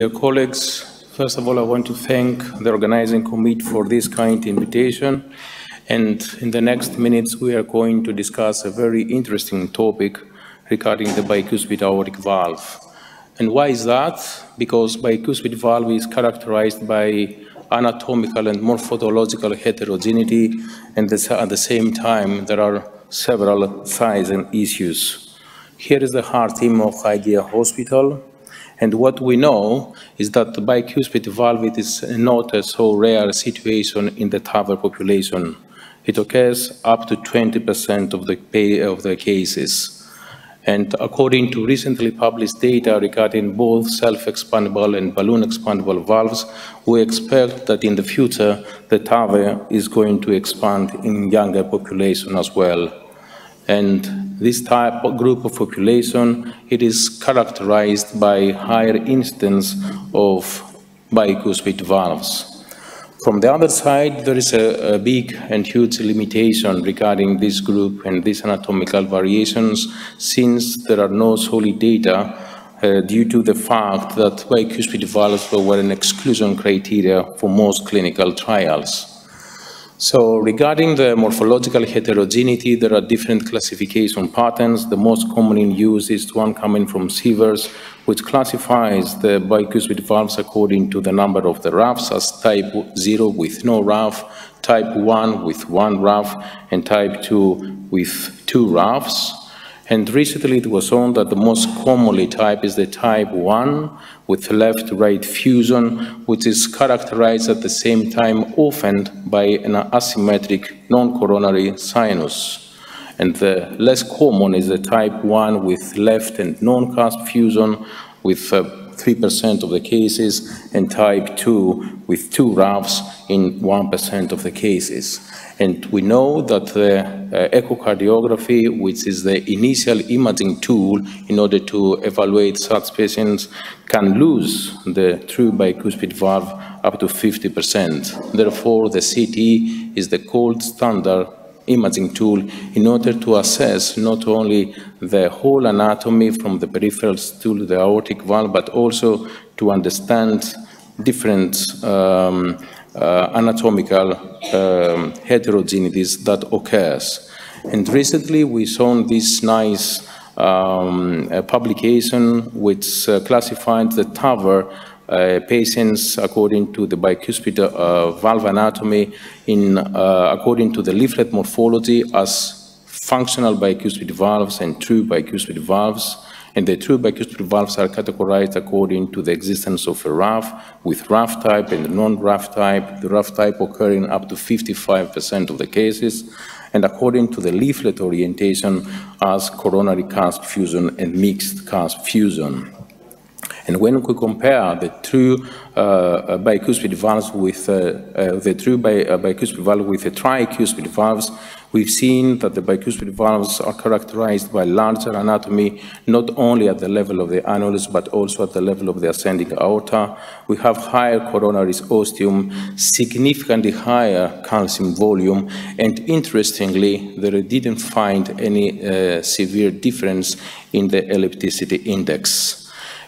Dear colleagues, first of all, I want to thank the organizing committee for this kind invitation. And in the next minutes, we are going to discuss a very interesting topic regarding the bicuspid aortic valve. And why is that? Because bicuspid valve is characterized by anatomical and morphological heterogeneity, and at the same time, there are several size and issues. Here is the heart team of Hygeia Hospital, and what we know is that the bicuspid valve is not a so rare situation in the TAVR population. It occurs up to 20% of the, of the cases. And according to recently published data regarding both self-expandable and balloon-expandable valves, we expect that in the future, the TAVR is going to expand in younger population as well. And this type of group of population, it is characterized by higher incidence of bicuspid valves. From the other side, there is a, a, big and huge limitation regarding this group and these anatomical variations, since there are no solid data uh, due to the fact that bicuspid valves were an exclusion criteria for most clinical trials. So regarding the morphological heterogeneity, there are different classification patterns. The most common in use is one coming from Sievers, which classifies the bicuspid valves according to the number of the raphes as type 0 with no raphe, type 1 with one raphe, and type 2 with two raphes. And recently it was shown that the most commonly type is the type 1 with left-right fusion, which is characterized at the same time often by an asymmetric non-coronary sinus. And the less common is the type 1 with left and non-cusp fusion with 3% uh, of the cases, and type 2 with two raphes in 1% of the cases. And we know that the uh, echocardiography, which is the initial imaging tool in order to evaluate such patients, can lose the true bicuspid valve up to 50%. Therefore, the CT is the gold standard imaging tool in order to assess not only the whole anatomy from the peripheral to the aortic valve, but also to understand different um, uh, anatomical um, heterogeneities that occurs. And recently we saw this nice um, publication which uh, classified the TAVR uh, patients according to the bicuspid uh, valve anatomy in uh, according to the leaflet morphology as functional bicuspid valves and true bicuspid valves and the true bicuspid valves are categorized according to the existence of a raphe with raphe type and non-raphe type, the raphe type occurring up to 55% of the cases, and according to the leaflet orientation as coronary cusp fusion and mixed cusp fusion. And when we compare the true uh, bicuspid valves with uh, uh, the true bi uh, bicuspid valve with the tricuspid valves, we've seen that the bicuspid valves are characterized by larger anatomy, not only at the level of the annulus, but also at the level of the ascending aorta. We have higher coronary ostium, significantly higher calcium volume, and interestingly, they didn't find any uh, severe difference in the ellipticity index.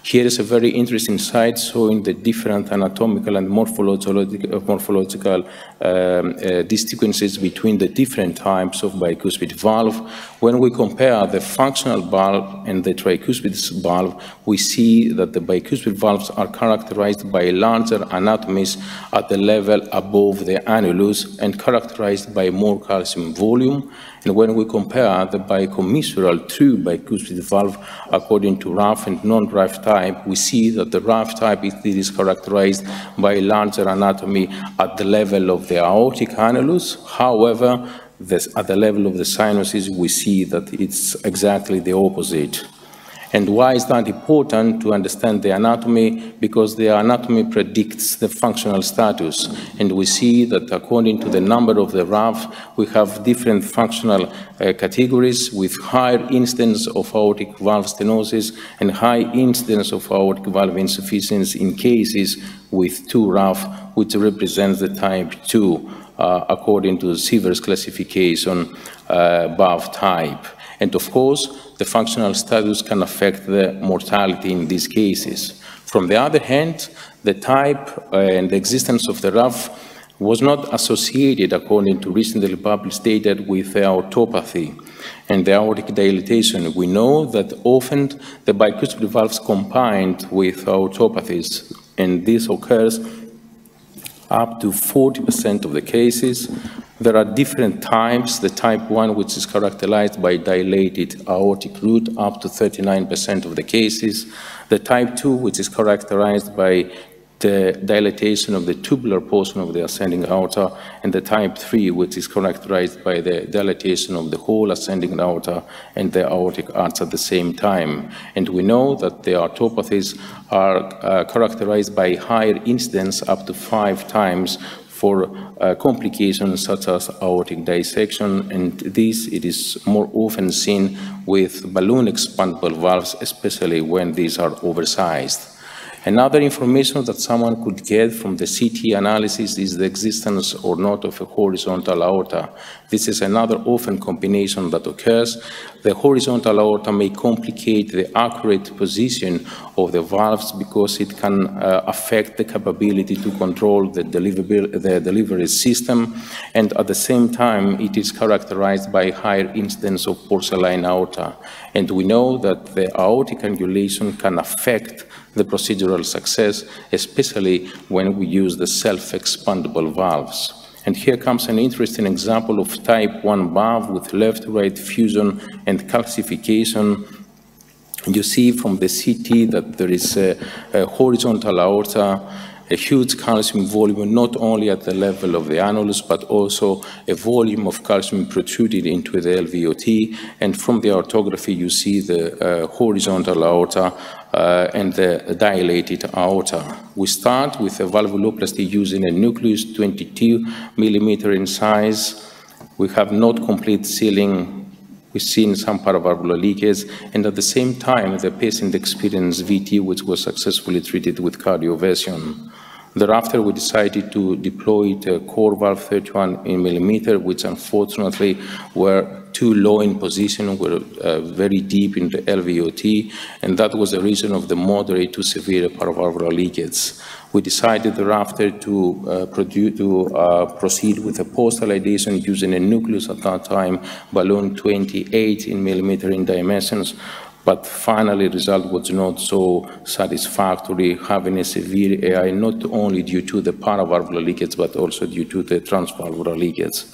Here is a very interesting slide showing the different anatomical and morphological, morphological um, uh, discrepancies between the different types of bicuspid valve. When we compare the functional valve and the tricuspid valve, we see that the bicuspid valves are characterized by larger anatomies at the level above the annulus and characterized by more calcium volume and when we compare the bicommissural true bicuspid valve according to raphe and non-raphe type, we see that the raphe type is, is characterized by larger anatomy at the level of the aortic annulus. However, this, at the level of the sinuses, we see that it's exactly the opposite. And why is that important to understand the anatomy? Because the anatomy predicts the functional status. And we see that according to the number of the raphe, we have different functional uh, categories with higher incidence of aortic valve stenosis and high incidence of aortic valve insufficiency in cases with two raphe, which represents the type 2 uh, according to the Sievers classification uh, above type. And of course, the functional status can affect the mortality in these cases. From the other hand, the type uh, and the existence of the raphe was not associated, according to recently published data, with the aortopathy and the aortic dilatation. We know that often the bicuspid valves combined with aortopathies, and this occurs up to 40% of the cases. There are different types. The type 1, which is characterized by dilated aortic root, up to 39% of the cases. The type 2, which is characterized by the dilatation of the tubular portion of the ascending aorta, and the type 3, which is characterized by the dilatation of the whole ascending aorta and the aortic arch at the same time. And we know that the aortopathies are uh, characterized by higher incidence up to five times for uh, complications such as aortic dissection, and this it is more often seen with balloon expandable valves, especially when these are oversized. Another information that someone could get from the CT analysis is the existence or not of a horizontal aorta. This is another often combination that occurs. The horizontal aorta may complicate the accurate position of the valves because it can uh, affect the capability to control the, the delivery system. And at the same time, it is characterized by higher incidence of porcelain aorta. And we know that the aortic angulation can affect the procedural success, especially when we use the self-expandable valves. And here comes an interesting example of type 1 valve with left-right fusion and calcification. You see from the CT that there is a, a horizontal aorta a huge calcium volume, not only at the level of the annulus, but also a volume of calcium protruded into the LVOT. And from the aortography, you see the uh, horizontal aorta uh, and the dilated aorta. We start with a valvuloplasty using a nucleus 22 millimeter in size. We have not complete sealing We've seen some paravalvular leakage, and at the same time, the patient experienced VT, which was successfully treated with cardioversion. Thereafter, we decided to deploy the CoreValve 31 millimeter, which unfortunately were too low in position, were uh, very deep in the LVOT, and that was the reason of the moderate to severe paravalvular leakage. We decided thereafter to, uh, produce, to uh, proceed with a post-dilation using a nucleus at that time, balloon 28 in millimeter in dimensions, but finally result was not so satisfactory, having a severe AI not only due to the paravalvular leakage, but also due to the transvalvular leakage.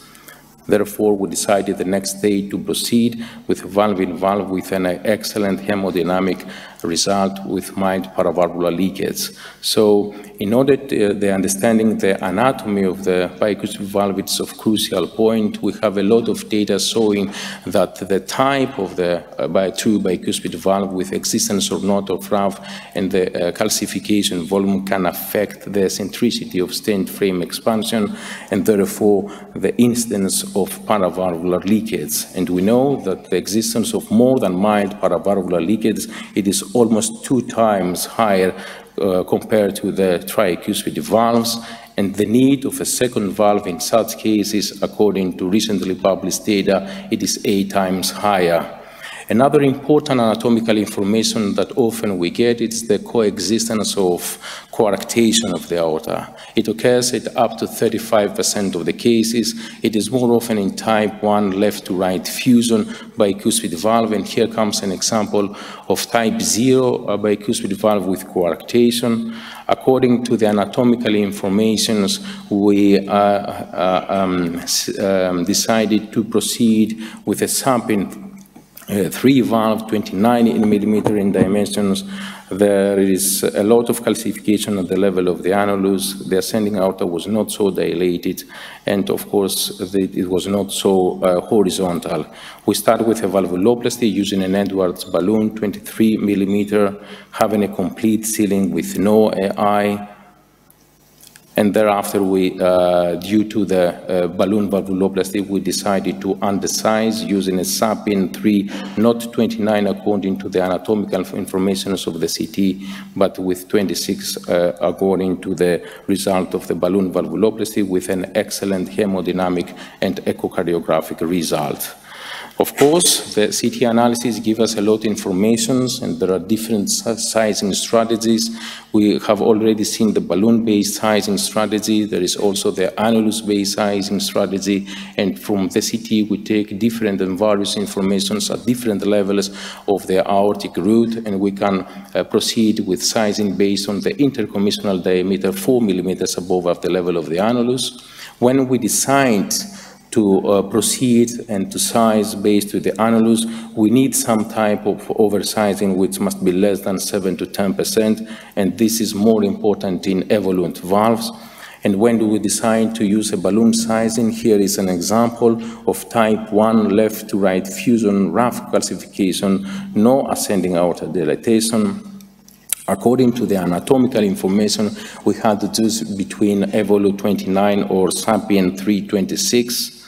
Therefore, we decided the next day to proceed with valve-in-valve with an excellent hemodynamic result with mild paravalvular leakage. So in order to uh, the understanding the anatomy of the bicuspid valve is of crucial point. We have a lot of data showing that the type of the uh, by true bicuspid valve with existence or not of RAF and the uh, calcification volume can affect the centricity of stent frame expansion and therefore the incidence of paravalvular leakage. And we know that the existence of more than mild paravalvular leakage, it is almost two times higher uh, compared to the tricuspid valves, and the need of a second valve in such cases, according to recently published data, it is eight times higher. Another important anatomical information that often we get is the coexistence of coarctation of the aorta. It occurs at up to 35% of the cases. It is more often in type 1 left to right fusion bicuspid valve, and here comes an example of type 0 bicuspid valve with coarctation. According to the anatomical informations, we uh, uh, um, um, decided to proceed with a Sapien uh, three valve, 29 in millimeter in dimensions. There is a lot of calcification at the level of the annulus. The ascending aorta was not so dilated, and of course, the, it was not so uh, horizontal. We start with a valvuloplasty using an Edwards balloon, 23 millimeter, having a complete sealing with no AI, and thereafter, we, uh, due to the uh, balloon valvuloplasty, we decided to undersize using a SAPIEN 3, not 29 according to the anatomical information of the CT, but with 26 uh, according to the result of the balloon valvuloplasty with an excellent hemodynamic and echocardiographic result. Of course, the CT analysis give us a lot of information and there are different sizing strategies. We have already seen the balloon-based sizing strategy. There is also the annulus-based sizing strategy. And from the CT, we take different and various informations at different levels of the aortic root, and we can uh, proceed with sizing based on the intercommissural diameter, four millimeters above the level of the annulus. When we decide to uh, proceed and to size based with the annulus, we need some type of oversizing which must be less than 7 to 10%, and this is more important in Evolut valves. And when do we decide to use a balloon sizing? Here is an example of type 1 left to right fusion raphe calcification, no ascending aorta dilatation, According to the anatomical information, we had to choose between Evolut 29 or Sapien 326.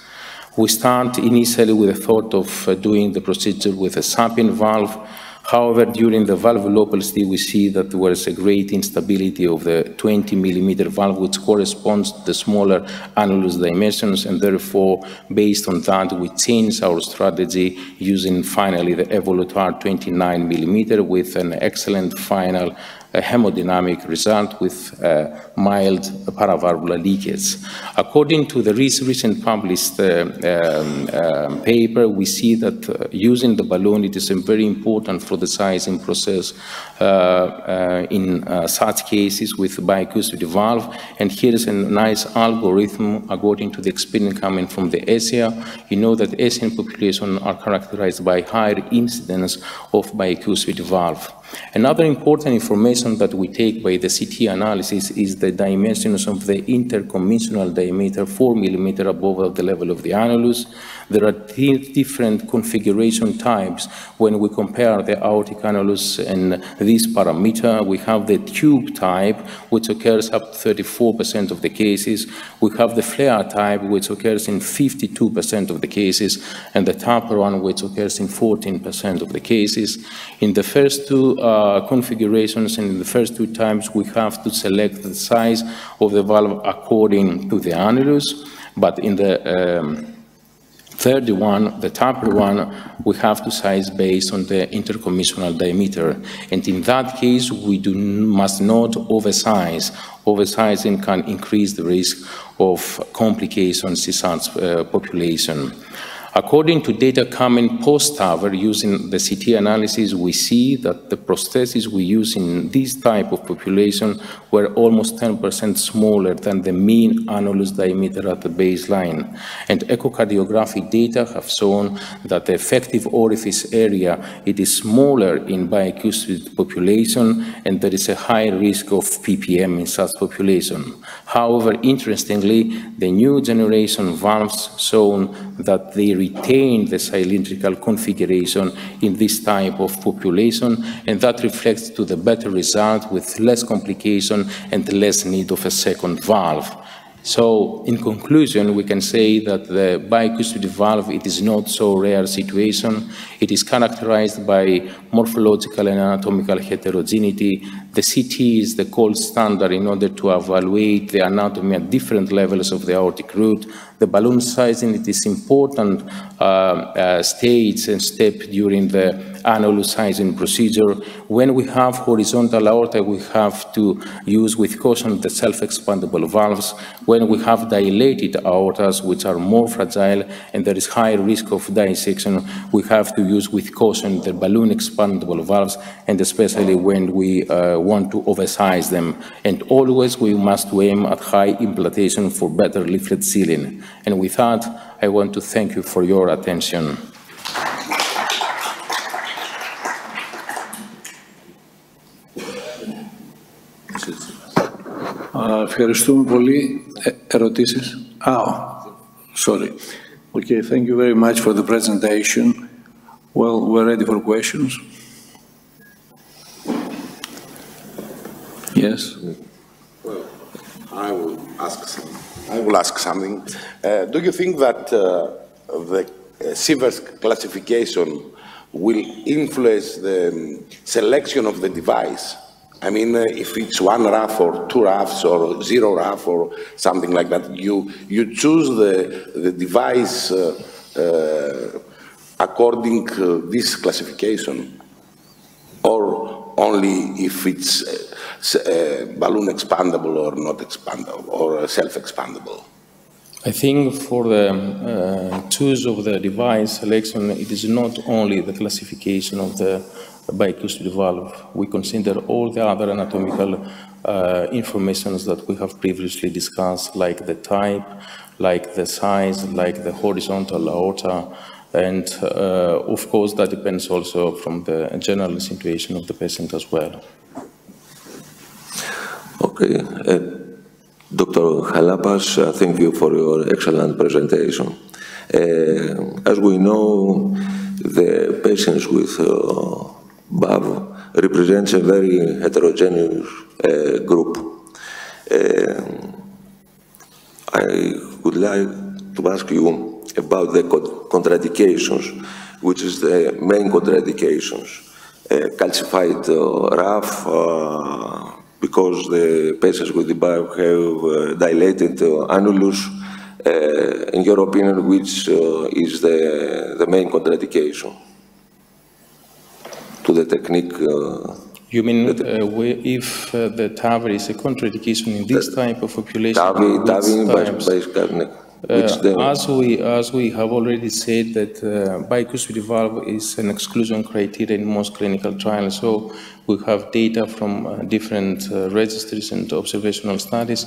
We start initially with the thought of uh, doing the procedure with a Sapien valve. However, during the valve valvuloplasty, we see that there was a great instability of the 20 millimeter valve, which corresponds to the smaller annulus dimensions, and therefore, based on that, we changed our strategy using finally the Evolut R 29 millimeter with an excellent final a hemodynamic result with uh, mild paravalvular leakage. According to the recent published uh, um, um, paper, we see that uh, using the balloon, it is very important for the sizing process uh, uh, in uh, such cases with bicuspid valve. And here is a nice algorithm according to the experience coming from the Asia. You know that Asian population are characterized by higher incidence of bicuspid valve. Another important information that we take by the CT analysis is the dimensions of the intercommissural diameter, 4 millimeter above the level of the annulus. There are different configuration types when we compare the aortic annulus and this parameter. We have the tube type, which occurs up to 34% of the cases. We have the flare type, which occurs in 52% of the cases, and the taper one, which occurs in 14% of the cases. In the first two uh, configurations and in the first two times, we have to select the size of the valve according to the annulus, but in the um, Third one, the taper one, we have to size based on the intercommissural diameter. And in that case, we do, must not oversize. Oversizing can increase the risk of complications in such uh, population. According to data coming post-TAVR using the CT analysis, we see that the prostheses we use in this type of population were almost 10% smaller than the mean annulus diameter at the baseline. And echocardiographic data have shown that the effective orifice area, it is smaller in bicuspid population, and there is a high risk of PPM in such population. However, interestingly, the new generation valves shown that they retain the cylindrical configuration in this type of population, and that reflects to the better result with less complication and less need of a second valve. So in conclusion, we can say that the bicuspid valve, it is not so rare situation. It is characterized by morphological and anatomical heterogeneity. The CT is the gold standard in order to evaluate the anatomy at different levels of the aortic root. The balloon sizing, it is important uh, uh, stage and step during the sizing procedure. When we have horizontal aorta, we have to use with caution the self-expandable valves. When we have dilated aortas, which are more fragile and there is high risk of dissection, we have to use with caution the balloon expandable valves, and especially when we uh, want to oversize them. And always we must aim at high implantation for better leaflet sealing. And with that, I want to thank you for your attention. Ευχαριστούμε πολύ. Ε, ερωτήσεις? Ah, sorry. Okay, thank you very much for the presentation. Well, we're ready for questions. Yes? Well, I will ask something. I will ask something. Uh, do you think that uh, the uh, Sievers classification will influence the um, selection of the device I mean, uh, if it's one raphe or two raphes or zero raphe or something like that, you, you choose the, the device uh, uh, according uh, this classification, or only if it's balloon expandable or not expandable, or self-expandable? I think for the uh, choice of the device selection, it is not only the classification of the bicuspid valve. We consider all the other anatomical uh, informations that we have previously discussed, like the type, like the size, like the horizontal aorta, and uh, of course that depends also from the general situation of the patient as well. Okay. Uh, Dr. Chalapas, uh, thank you for your excellent presentation. Uh, as we know, the patients with uh, BAV represents a very heterogeneous uh, group. Uh, I would like to ask you about the contraindications, which is the main contraindications. Uh, calcified uh, raphe, because the patients with the BAV have uh, dilated uh, annulus, uh, in your opinion, which is the, the main contraindication to the technique? You mean uh, if uh, the TAVR is a contraindication in this type of population? TAVI, TAVI by, uh, as we as we have already said that uh, bicuspid valve is an exclusion criteria in most clinical trials. So we have data from uh, different uh, registries and observational studies.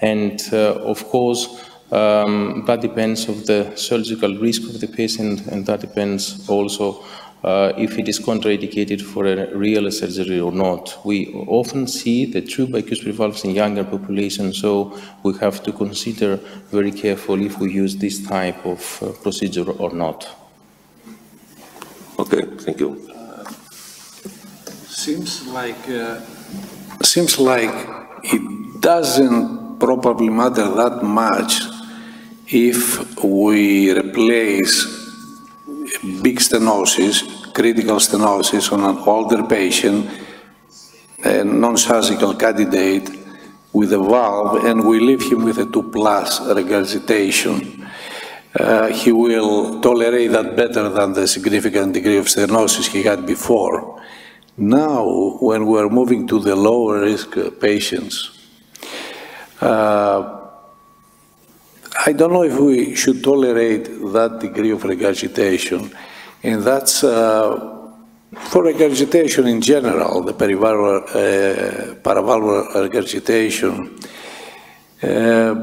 And uh, of course, um, that depends of the surgical risk of the patient, and that depends also uh, if it is contraindicated for a real surgery or not. We often see the true bicuspid valves in younger populations, so we have to consider very carefully if we use this type of uh, procedure or not. Okay, thank you. Seems like uh, seems like it doesn't probably matter that much if we replace big stenosis, critical stenosis on an older patient, a non-surgical candidate with a valve, and we leave him with a 2 plus regurgitation. Uh, he will tolerate that better than the significant degree of stenosis he had before. Now, when we're moving to the lower risk patients, uh, I don't know if we should tolerate that degree of regurgitation, and that's uh, for regurgitation in general, the perivalvular, uh, paravalvular regurgitation. Uh,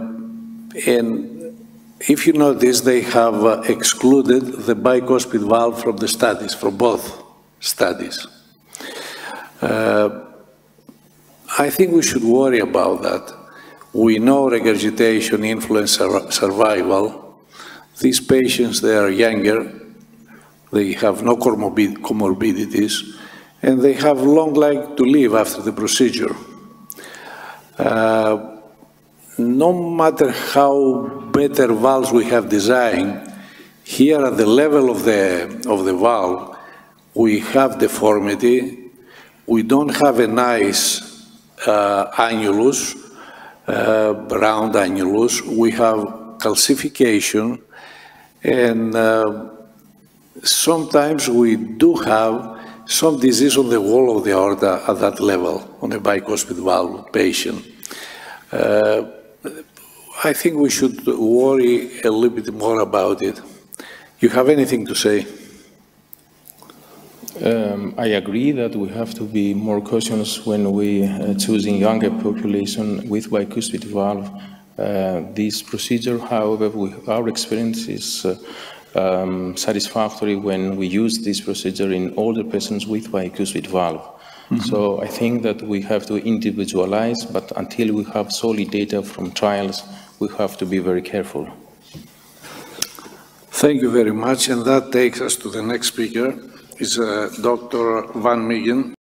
and if you notice, they have uh, excluded the bicuspid valve from the studies, from both studies. Uh, I think we should worry about that. We know regurgitation influences survival. These patients, they are younger, they have no comorbidities, and they have long life to live after the procedure. Uh, no matter how better valves we have designed, here at the level of the, of the valve, we have deformity, we don't have a nice uh, annulus, uh, round annulus. We have calcification, and uh, sometimes we do have some disease on the wall of the aorta at that level, on a bicuspid valve patient. Uh, I think we should worry a little bit more about it. You have anything to say? Um, I agree that we have to be more cautious when we uh, choosing younger population with bicuspid valve. Uh, this procedure, however, we, our experience is uh, um, satisfactory when we use this procedure in older patients with bicuspid valve. Mm -hmm. So I think that we have to individualize, but until we have solid data from trials, we have to be very careful. Thank you very much, and that takes us to the next speaker is uh, Dr. Van Mieghem.